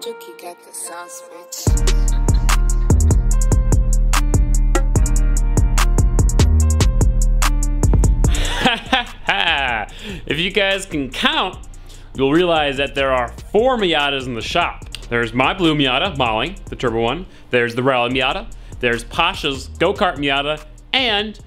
Juki got the sauce, bitch. if you guys can count, you'll realize that there are four Miatas in the shop. There's my blue Miata, Molly, the turbo one. There's the Rally Miata. There's Pasha's go-kart Miata, and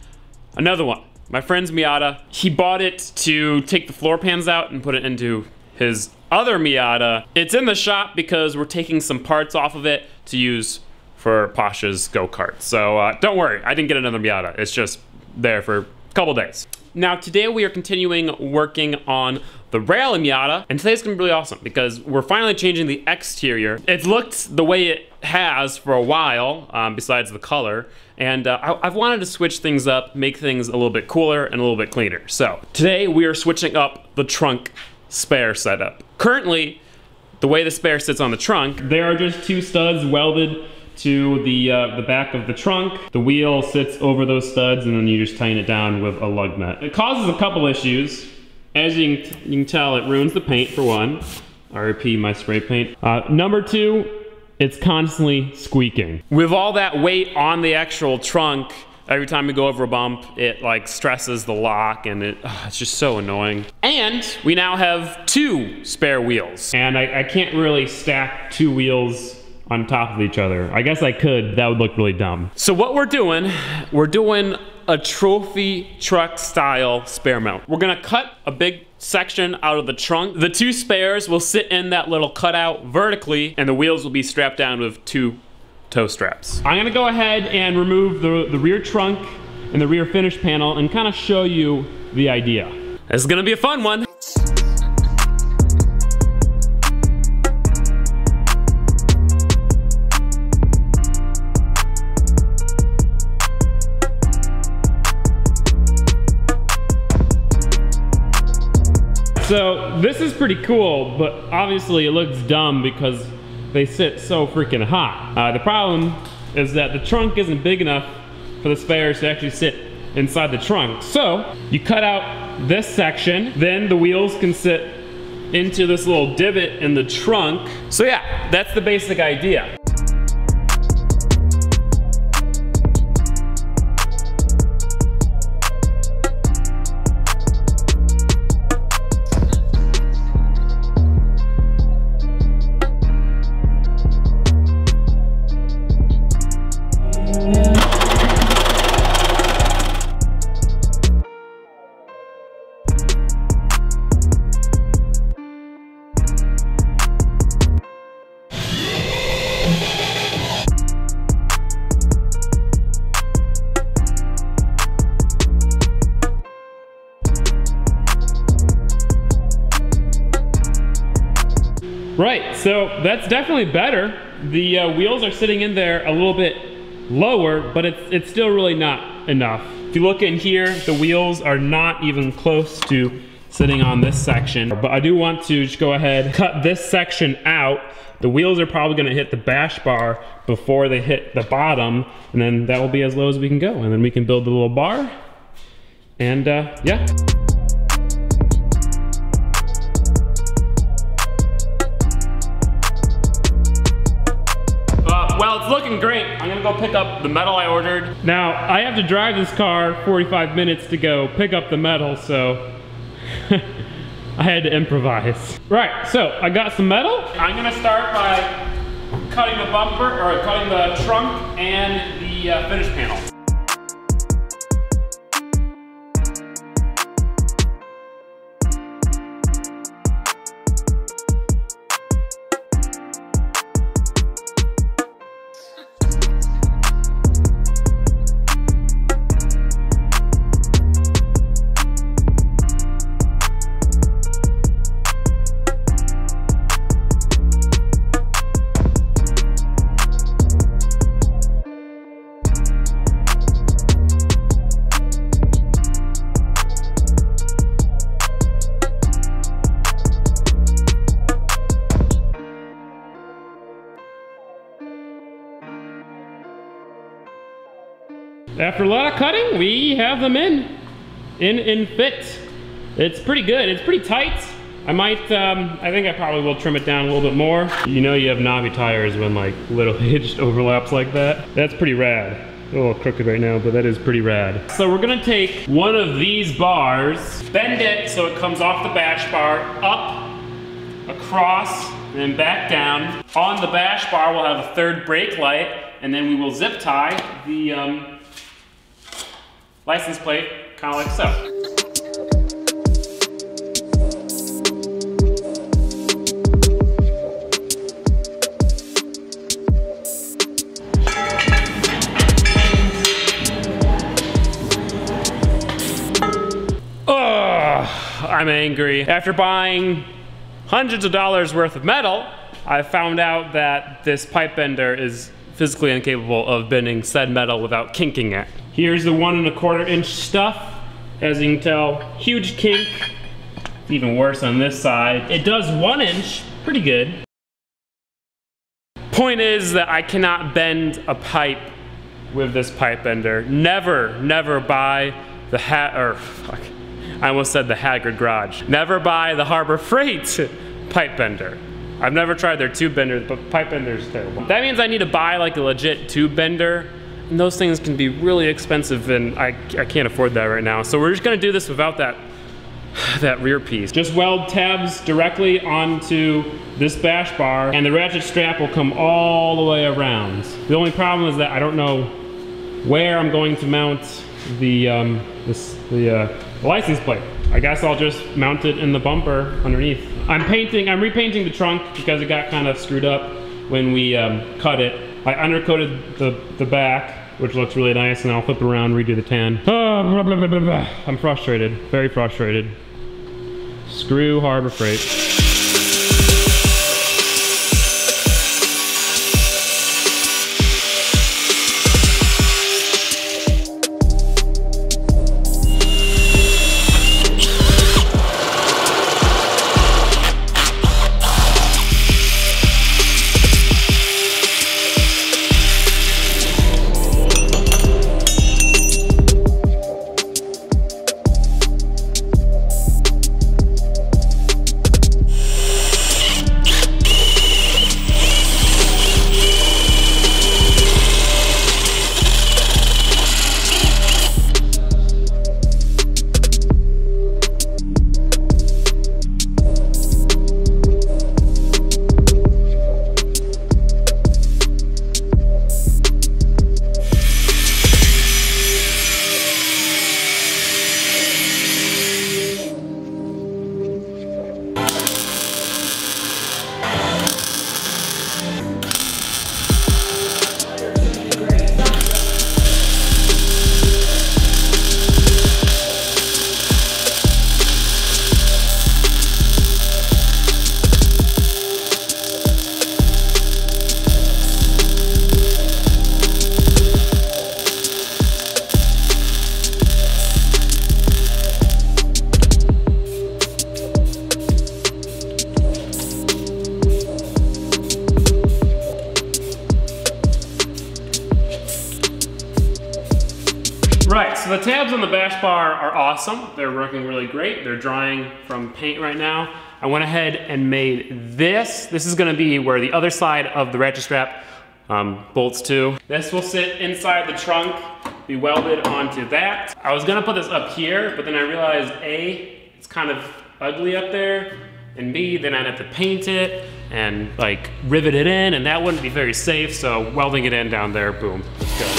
another one. My friend's Miata. He bought it to take the floor pans out and put it into his other Miata. It's in the shop because we're taking some parts off of it to use for Pasha's go-kart. So uh, don't worry, I didn't get another Miata. It's just there for a couple days. Now today we are continuing working on the Rally Miata, and today's gonna be really awesome because we're finally changing the exterior. It's looked the way it has for a while, um, besides the color, and uh, I- I've wanted to switch things up, make things a little bit cooler and a little bit cleaner. So today we are switching up the trunk spare setup. Currently, the way the spare sits on the trunk, there are just two studs welded to the uh, the back of the trunk. The wheel sits over those studs, and then you just tighten it down with a lug nut. It causes a couple issues. As you can, you can tell, it ruins the paint for one. RIP my spray paint. Uh, number two, it's constantly squeaking. With all that weight on the actual trunk, every time we go over a bump, it like stresses the lock and it, ugh, it's just so annoying. And we now have two spare wheels. And I, I can't really stack two wheels on top of each other. I guess I could, that would look really dumb. So what we're doing, we're doing a trophy truck style spare mount. We're gonna cut a big section out of the trunk. The two spares will sit in that little cutout vertically and the wheels will be strapped down with two toe straps. I'm gonna go ahead and remove the, the rear trunk and the rear finish panel and kind of show you the idea. This is gonna be a fun one. So this is pretty cool, but obviously it looks dumb because they sit so freaking hot. Uh, the problem is that the trunk isn't big enough for the spares to actually sit inside the trunk. So you cut out this section, then the wheels can sit into this little divot in the trunk. So yeah, that's the basic idea. So that's definitely better. The uh, wheels are sitting in there a little bit lower, but it's, it's still really not enough. If you look in here, the wheels are not even close to sitting on this section. But I do want to just go ahead, cut this section out. The wheels are probably gonna hit the bash bar before they hit the bottom, and then that will be as low as we can go. And then we can build the little bar, and uh, yeah. Uh, well, it's looking great. I'm gonna go pick up the metal I ordered. Now, I have to drive this car 45 minutes to go pick up the metal, so I had to improvise. Right, so I got some metal. I'm gonna start by cutting the bumper, or cutting the trunk and the uh, finish panel. After a lot of cutting, we have them in, in, in fit. It's pretty good, it's pretty tight. I might, um, I think I probably will trim it down a little bit more. You know you have knobby tires when like little hitch overlaps like that. That's pretty rad. A little crooked right now, but that is pretty rad. So we're gonna take one of these bars, bend it so it comes off the bash bar, up, across, and then back down. On the bash bar, we'll have a third brake light, and then we will zip tie the um, license plate, kind of like so. I'm angry. After buying hundreds of dollars worth of metal, I found out that this pipe bender is physically incapable of bending said metal without kinking it. Here's the one and a quarter inch stuff. As you can tell, huge kink. Even worse on this side. It does one inch, pretty good. Point is that I cannot bend a pipe with this pipe bender. Never, never buy the hat, or fuck. I almost said the Haggard Garage. Never buy the Harbor Freight pipe bender. I've never tried their tube benders, but pipe bender is terrible. That means I need to buy like a legit tube bender, and those things can be really expensive, and I, I can't afford that right now. So we're just gonna do this without that, that rear piece. Just weld tabs directly onto this bash bar, and the ratchet strap will come all the way around. The only problem is that I don't know where I'm going to mount the, um, this, the, uh, license plate. I guess I'll just mount it in the bumper underneath. I'm painting, I'm repainting the trunk because it got kind of screwed up when we um, cut it. I undercoated the, the back, which looks really nice, and I'll flip around, redo the tan. Oh, blah, blah, blah, I'm frustrated, very frustrated. Screw Harbor Freight. Right, so the tabs on the bash bar are awesome. They're working really great. They're drying from paint right now. I went ahead and made this. This is gonna be where the other side of the ratchet strap um, bolts to. This will sit inside the trunk, be welded onto that. I was gonna put this up here, but then I realized A, it's kind of ugly up there, and B, then I'd have to paint it and like rivet it in, and that wouldn't be very safe, so welding it in down there, boom, let's go.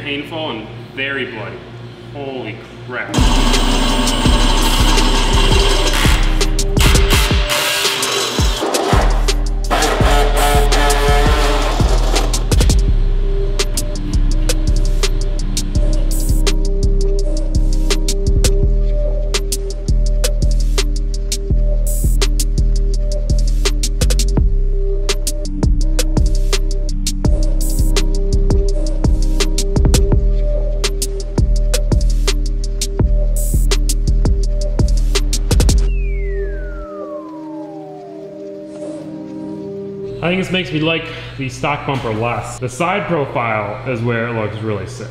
Painful, and very bloody. Holy crap. I think this makes me like the stock bumper less. The side profile is where it looks really sick.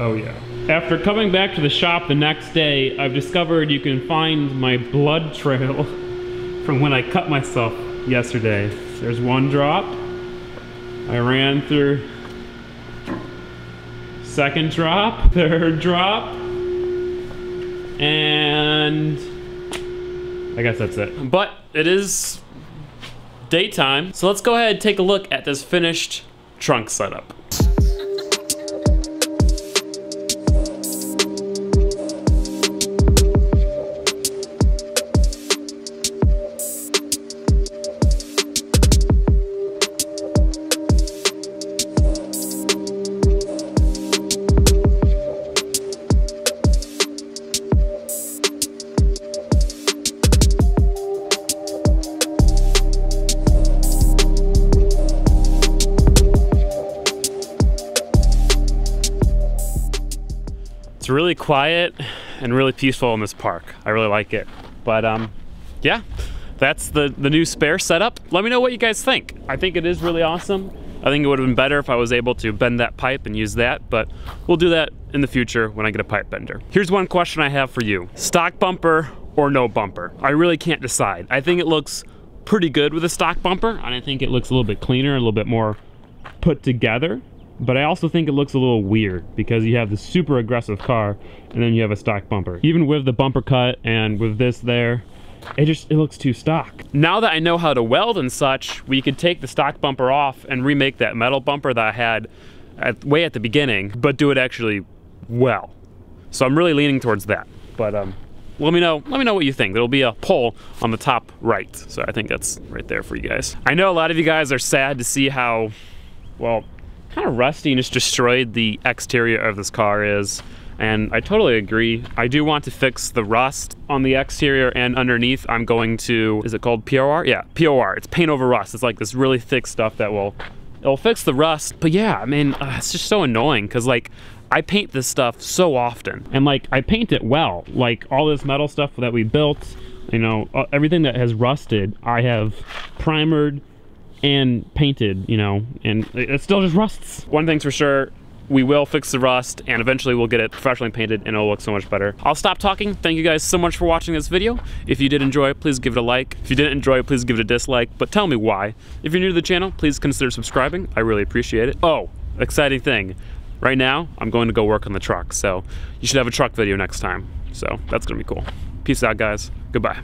Oh yeah. After coming back to the shop the next day, I've discovered you can find my blood trail from when I cut myself yesterday. There's one drop. I ran through second drop, third drop, and I guess that's it. But it is daytime, so let's go ahead and take a look at this finished trunk setup. Really quiet and really peaceful in this park. I really like it. But um, yeah, that's the, the new spare setup. Let me know what you guys think. I think it is really awesome. I think it would have been better if I was able to bend that pipe and use that, but we'll do that in the future when I get a pipe bender. Here's one question I have for you. Stock bumper or no bumper? I really can't decide. I think it looks pretty good with a stock bumper, and I think it looks a little bit cleaner, a little bit more put together but I also think it looks a little weird because you have the super aggressive car and then you have a stock bumper. Even with the bumper cut and with this there, it just, it looks too stock. Now that I know how to weld and such, we could take the stock bumper off and remake that metal bumper that I had at, way at the beginning, but do it actually well. So I'm really leaning towards that. But um, let me know let me know what you think there'll be a poll on the top right so i think that's right there for you guys i know a lot of you guys are sad to see how well kind of rusty and just destroyed the exterior of this car is. And I totally agree. I do want to fix the rust on the exterior and underneath. I'm going to, is it called POR? Yeah, POR. It's paint over rust. It's like this really thick stuff that will, it'll fix the rust. But yeah, I mean, uh, it's just so annoying because like, I paint this stuff so often and like I paint it well. Like all this metal stuff that we built, you know, uh, everything that has rusted, I have primered, and painted, you know, and it still just rusts. One thing's for sure, we will fix the rust and eventually we'll get it professionally painted and it'll look so much better. I'll stop talking. Thank you guys so much for watching this video. If you did enjoy it, please give it a like. If you didn't enjoy it, please give it a dislike, but tell me why. If you're new to the channel, please consider subscribing. I really appreciate it. Oh, exciting thing. Right now, I'm going to go work on the truck, so you should have a truck video next time. So that's gonna be cool. Peace out, guys. Goodbye.